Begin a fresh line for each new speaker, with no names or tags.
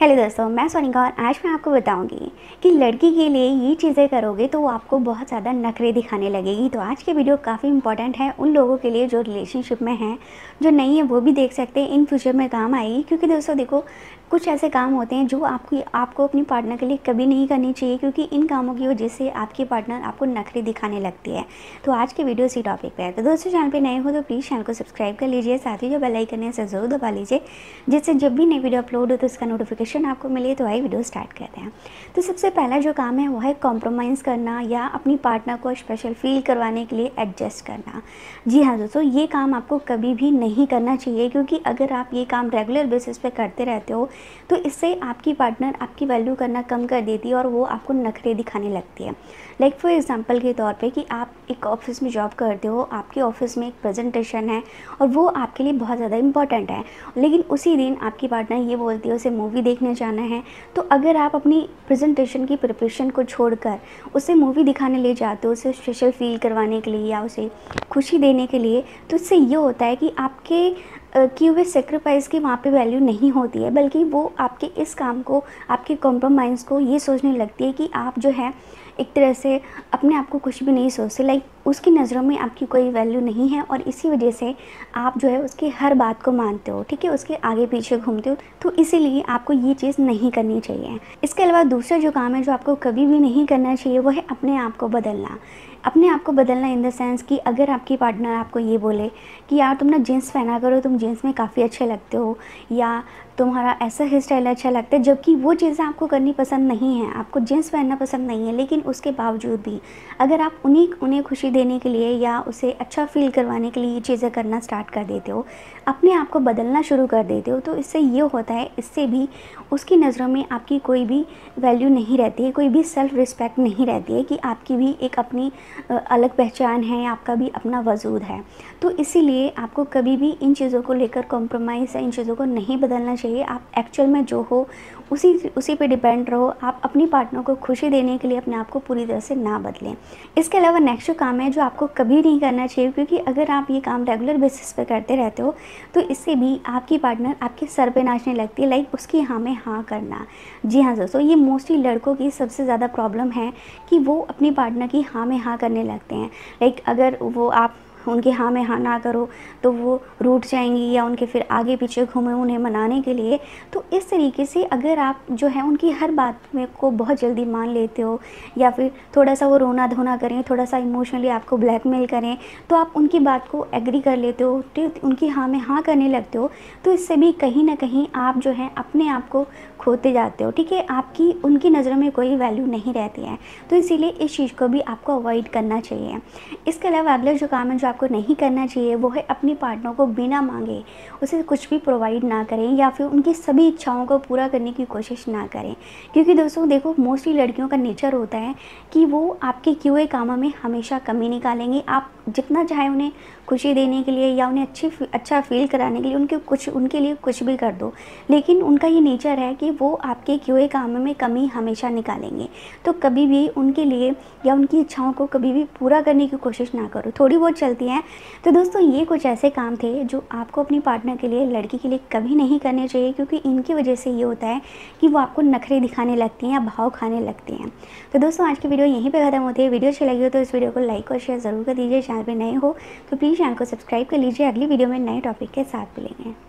Hello दोस्तों, मैं सोनिका और आज मैं आपको बताऊँगी कि लड़की के लिए ये चीज़ें करोगे तो वो आपको बहुत ज़्यादा नखरे दिखाने लगेगी। तो आज की वीडियो काफ़ी इंपॉर्टेंट है उन लोगों के लिए जो रिलेशनशिप में हैं, जो नहीं है, वो भी देख सकते हैं। इन फ्यूचर में काम आएगी, क्योंकि दोस्तों देखो कुछ ऐसे काम होते हैं जो आपकी, आपको अपनी पार्टनर के लिए कभी नहीं करनी चाहिए क्योंकि इन कामों की वजह से आपकी पार्टनर आपको नखरे दिखाने लगती है। तो आज के वीडियो इसी टॉपिक पर है। तो दोस्तों, चैनल पे नए हो तो प्लीज़ चैनल को सब्सक्राइब कर लीजिए, साथ ही जो बेल आइकन है उसे ज़रूर दबा लीजिए, जिससे जब भी नई वीडियो अपलोड हो तो उसका नोटिफिकेशन आपको मिले तो आई वीडियो स्टार्ट करते हैं। तो सबसे पहला जो काम है वो है कॉम्प्रोमाइज़ करना या अपनी पार्टनर को स्पेशल फील करवाने के लिए एडजस्ट करना। जी हाँ दोस्तों, ये काम आपको कभी भी नहीं करना चाहिए क्योंकि अगर आप ये काम रेगुलर बेसिस पे करते रहते हो तो इससे आपकी पार्टनर आपकी वैल्यू करना कम कर देती है और वो आपको नखरे दिखाने लगती है। लाइक फॉर एग्जांपल के तौर पे कि आप एक ऑफ़िस में जॉब करते हो, आपके ऑफ़िस में एक प्रेजेंटेशन है और वो आपके लिए बहुत ज़्यादा इंपॉर्टेंट है। लेकिन उसी दिन आपकी पार्टनर ये बोलती है, उसे मूवी देखने जाना है। तो अगर आप अपनी प्रेजेंटेशन की प्रिपरेशन को छोड़कर उसे मूवी दिखाने ले जाते हो, उसे स्पेशल फील करवाने के लिए या उसे खुशी देने के लिए तो इससे ये होता है कि आपके किए हुए सेक्रीफाइस की वहाँ पे वैल्यू नहीं होती है, बल्कि वो आपके इस काम को, आपके कॉम्प्रोमाइज़ को ये सोचने लगती है कि आप जो है, एक तरह से अपने आप को कुछ भी नहीं सोचते लाइक उसकी नज़रों में आपकी कोई वैल्यू नहीं है और इसी वजह से आप जो है उसकी हर बात को मानते हो, ठीक है? उसके आगे पीछे घूमते हो तो इसीलिए आपको ये चीज़ नहीं करनी चाहिए। इसके अलावा दूसरा जो काम है जो आपको कभी भी नहीं करना चाहिए, वो है अपने आप को बदलना। अपने आप को बदलना इन द सेंस कि अगर आपकी पार्टनर आपको ये बोले कि यार तुम ना जीन्स पहना करो, तुम जीन्स में काफ़ी अच्छे लगते हो, या तुम्हारा ऐसा हेयर स्टाइल अच्छा लगता है, जबकि वो चीज़ें आपको करनी पसंद नहीं है, आपको जीन्स पहनना पसंद नहीं है, लेकिन उसके बावजूद भी अगर आप उन्हीं, उन्हें खुशी देने के लिए या उसे अच्छा फील करवाने के लिए ये चीज़ें करना स्टार्ट कर देते हो, अपने आप को बदलना शुरू कर देते हो तो इससे ये होता है, इससे भी उसकी नज़रों में आपकी कोई भी वैल्यू नहीं रहती है, कोई भी सेल्फ़ रिस्पेक्ट नहीं रहती है कि आपकी भी एक अपनी अलग पहचान है, आपका भी अपना वजूद है। तो इसीलिए आपको कभी भी इन चीज़ों को लेकर कॉम्प्रोमाइज़ या इन चीज़ों को नहीं बदलना चाहिए। आप एक्चुअल में जो हो उसी उसी पे डिपेंड रहो। आप अपनी पार्टनर को खुशी देने के लिए अपने आप को पूरी तरह से ना बदलें। इसके अलावा नेक्स्ट जो काम है, जो आपको कभी नहीं करना चाहिए, क्योंकि अगर आप ये काम रेगुलर बेसिस पे करते रहते हो तो इससे भी आपकी पार्टनर आपके सर पे नाचने लगती है लाइक उसकी हाँ में हाँ करना। जी हाँ दोस्तों, ये मोस्टली लड़कों की सबसे ज़्यादा प्रॉब्लम है कि वो अपनी पार्टनर की हाँ में हाँ करने लगते हैं। लाइक अगर वो आप उनके हाँ में हाँ ना करो तो वो रूठ जाएँगी या उनके फिर आगे पीछे घूमे उन्हें मनाने के लिए। तो इस तरीके से अगर आप जो है उनकी हर बात में को बहुत जल्दी मान लेते हो या फिर थोड़ा सा वो रोना धोना करें थोड़ा सा इमोशनली आपको ब्लैकमेल करें तो आप उनकी बात को एग्री कर लेते हो उनकी हाँ में हाँ करने लगते हो तो इससे भी कहीं ना कहीं आप जो है अपने आप को खोते जाते हो, ठीक है? आपकी, उनकी नज़रों में कोई वैल्यू नहीं रहती है। तो इसीलिए इस चीज़ को भी आपको अवॉइड करना चाहिए। इसके अलावा अगला जो काम है जो आपको नहीं करना चाहिए, वो है अपनी पार्टनर को बिना मांगे, उसे कुछ भी प्रोवाइड ना करें या फिर उनकी सभी इच्छाओं को पूरा करने की कोशिश ना करें। क्योंकि दोस्तों, देखो मोस्टली लड़कियों का नेचर होता है कि वो आपके किए कामों में हमेशा कमी निकालेंगे। आप जितना चाहे उन्हें खुशी देने के लिए या उन्हें अच्छी अच्छा फील कराने के लिए उनके कुछ, उनके लिए कुछ भी कर दो। लेकिन उनका ये नेचर है कि वो आपके किए कामों में कमी हमेशा निकालेंगे। तो कभी भी उनके लिए या उनकी इच्छाओं को कभी भी पूरा करने की कोशिश ना करो। थोड़ी बहुत चलती हैं। तो दोस्तों, ये कुछ ऐसे काम थे जो आपको अपनी पार्टनर के लिए, लड़की के लिए कभी नहीं करने चाहिए, क्योंकि इनकी वजह से ये होता है कि वो आपको नखरे दिखाने लगती हैं या भाव खाने लगती हैं। तो दोस्तों, आज की वीडियो यहीं पर ख़त्म होती है। वीडियो अच्छी लगी हो तो इस वीडियो को लाइक और शेयर ज़रूर कर दीजिए। चैनल पर नए हो तो प्लीज़ चैनल को सब्सक्राइब कर लीजिए। अगली वीडियो में नए टॉपिक के साथ मिलेंगे।